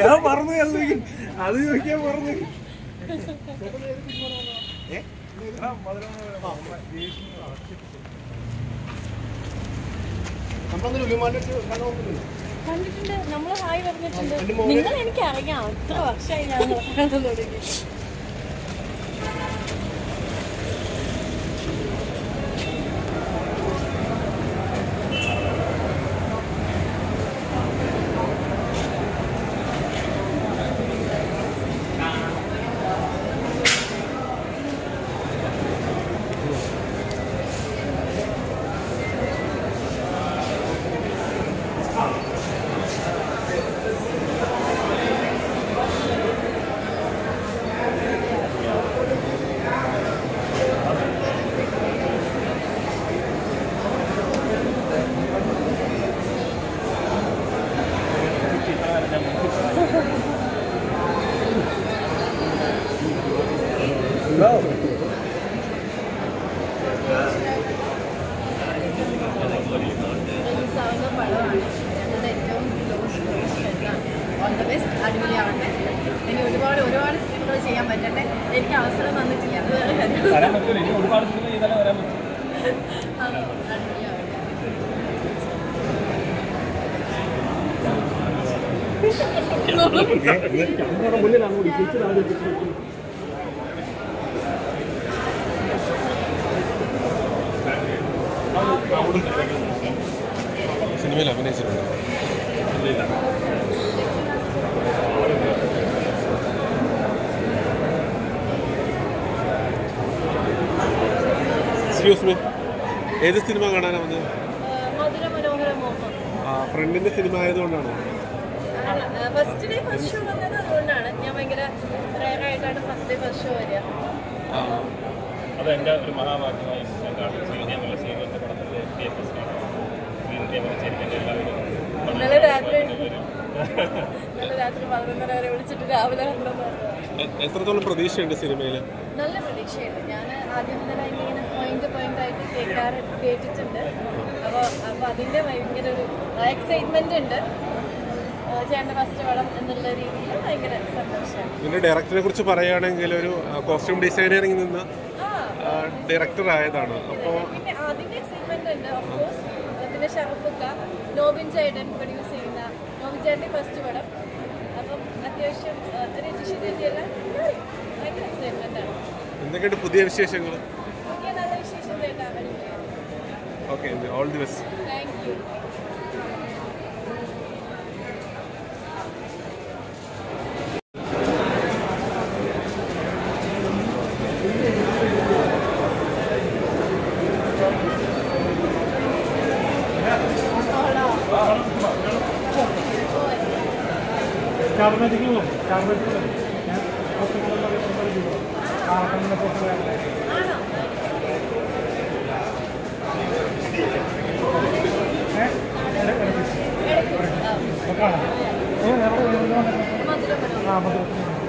ഞാൻ പറഞ്ഞു അത് ചോദിക്കും. അത് ചോദിക്കാൻ പറഞ്ഞു. കണ്ടിട്ടുണ്ട്. നമ്മൾ ഹായ് പറഞ്ഞിട്ടുണ്ട്. നിങ്ങൾ എനിക്ക് അറിയാം എത്ര വർഷമായി ഞാൻ തുടങ്ങി. പറ്റട്ടെ എനിക്ക് അവസരം തന്നിട്ടില്ല അത് വേറെ കാര്യം വരാൻ പറ്റൂല ഇനി ഒരുപാട് സിനിമ ചെയ്താലേ വരാൻ പറ്റും അത് അടിപൊളിയാവട്ടെ മുന്നിലാണ് സിനിമയിൽ അഭിനയിച്ചിട്ടുണ്ട്. എക്സ്ക്യൂസ് മീ ഏത് സിനിമ കാണാനാണ് വന്നത് ആ ഫ്രണ്ടിന്റെ സിനിമ ആയതുകൊണ്ടാണോ? ഫസ്റ്റ് ഡേ ഫസ്റ്റ് ഷോ വന്നത് അതുകൊണ്ടാണ്. ഞാൻ ഭയങ്കര ഫസ്റ്റ് ഡേ ഫസ്റ്റ് ഷോ വരിക. അത് എന്റെ ഒരു മഹാഭാഗ്യമായി ഞാൻ കാണുന്നു ശ്രീനിയമല്ല ശ്രീനിയുടെ പടത്തിലെ പി എഫ് എസ് ശ്രീനിയമല്ല ചേരിക്കന്റെ എല്ലാവരും ഇന്നലെ രാത്രി ഇന്നലെ രാത്രി പതിനൊന്നര വരെ വിളിച്ചിട്ട് രാവിലെ എത്രത്തോളം പ്രതീക്ഷയുണ്ട് സിനിമയിൽ? നല്ല പ്രതീക്ഷയുണ്ട്. ഞാൻ ആദ്യം തന്നെ ഇങ്ങനെ പോയിന്റ് പോയിന്റ് ആയിട്ട് കേൾക്കാറ് കേട്ടിട്ടുണ്ട്. അപ്പോൾ അപ്പോൾ അതിന്റെ ഭയങ്കര ഒരു എക്സൈറ്റ്മെന്റ് ഉണ്ട്. ആ, ഫസ്റ്റ് പടം എന്നുള്ള രീതിയിൽ ഭയങ്കര സന്തോഷം ഇതിന്റെ ഡയറക്ടറെ കുറിച്ച് പറയുകയാണെങ്കിൽ ഒരു കോസ്റ്റ്യൂം ഡിസൈനറിൽ നിന്ന് ഡയറക്ടർ ആയതാണ്. അപ്പോൾ പിന്നെ ഷറഫുക്ക നോബിൻ ചേട്ടൻ പ്രൊഡ്യൂസ് ചെയ്യുന്ന നോബിൻ ചേട്ടന്റെ ഫസ്റ്റ് പടം. അപ്പം അത്യാവശ്യം ആ, രജിഷ ചേച്ചിയെല്ലാം ഭയങ്കര എക്സൈറ്റ്മെന്റ് എന്തൊക്കെയുണ്ട് പുതിയ വിശേഷങ്ങൾ പുതിയ നല്ല വിശേഷം ചേട്ടാ അടിപൊളിയാണ് okay all the best thank you കാർബണേറ്റിക്ക് പോകും കാർബണേറ്റിക്ക് പോകും ഞാൻ കാർബണിനെ പൊട്ടി ഏഹ് കാണാം ആ മതി